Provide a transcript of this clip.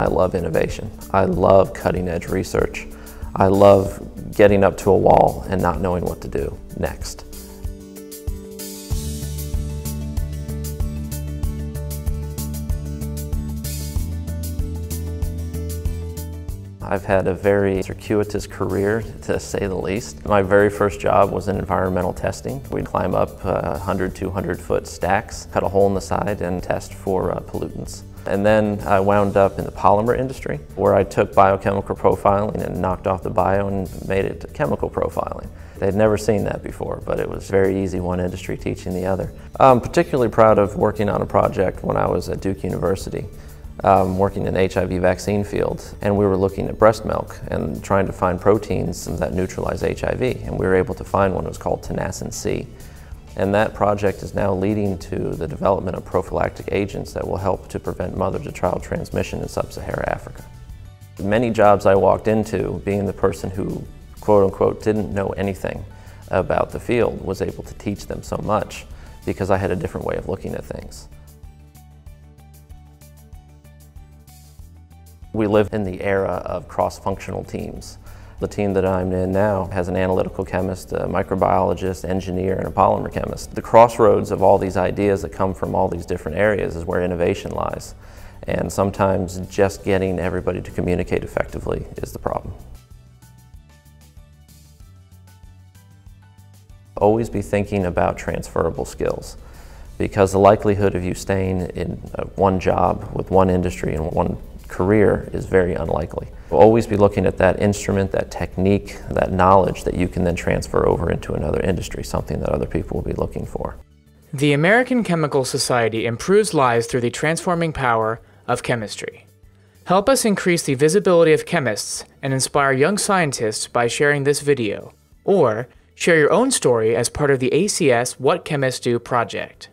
I love innovation. I love cutting edge research. I love getting up to a wall and not knowing what to do next. I've had a very circuitous career, to say the least. My very first job was in environmental testing. We'd climb up uh, 100, 200 foot stacks, cut a hole in the side, and test for uh, pollutants. And then I wound up in the polymer industry, where I took biochemical profiling and knocked off the bio and made it chemical profiling. They'd never seen that before, but it was very easy, one industry teaching the other. I'm particularly proud of working on a project when I was at Duke University um, working in the HIV vaccine field, and we were looking at breast milk and trying to find proteins that neutralize HIV, and we were able to find one that was called tenascin C. And that project is now leading to the development of prophylactic agents that will help to prevent mother-to-child transmission in sub-Saharan Africa. Many jobs I walked into, being the person who, quote unquote, didn't know anything about the field, was able to teach them so much because I had a different way of looking at things. We live in the era of cross-functional teams. The team that I'm in now has an analytical chemist, a microbiologist, engineer, and a polymer chemist. The crossroads of all these ideas that come from all these different areas is where innovation lies. And sometimes just getting everybody to communicate effectively is the problem. Always be thinking about transferable skills because the likelihood of you staying in uh, one job with one industry and one career is very unlikely. We'll always be looking at that instrument, that technique, that knowledge that you can then transfer over into another industry, something that other people will be looking for. The American Chemical Society improves lives through the transforming power of chemistry. Help us increase the visibility of chemists and inspire young scientists by sharing this video, or share your own story as part of the ACS What Chemists Do project.